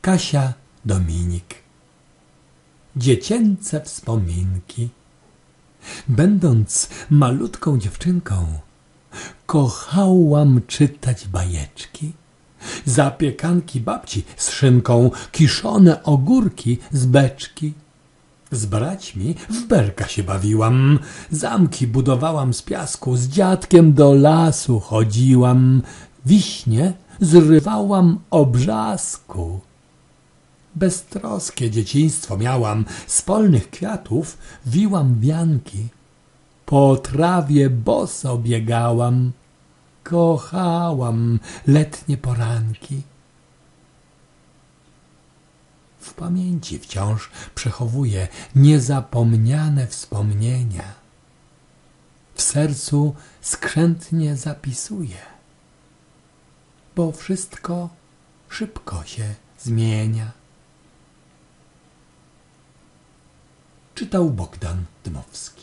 Kasia Dominik. Dziecięce wspominki. Będąc malutką dziewczynką, kochałam czytać bajeczki, zapiekanki babci z szynką, kiszone ogórki z beczki. Z braćmi w berka się bawiłam, zamki budowałam z piasku, z dziadkiem do lasu chodziłam, wiśnie zrywałam obrzasku. Beztroskie dzieciństwo miałam, z polnych kwiatów wiłam wianki. Po trawie boso biegałam, kochałam letnie poranki. W pamięci wciąż przechowuję niezapomniane wspomnienia. W sercu skrzętnie zapisuję, bo wszystko szybko się zmienia. Czytał Bogdan Dmowski.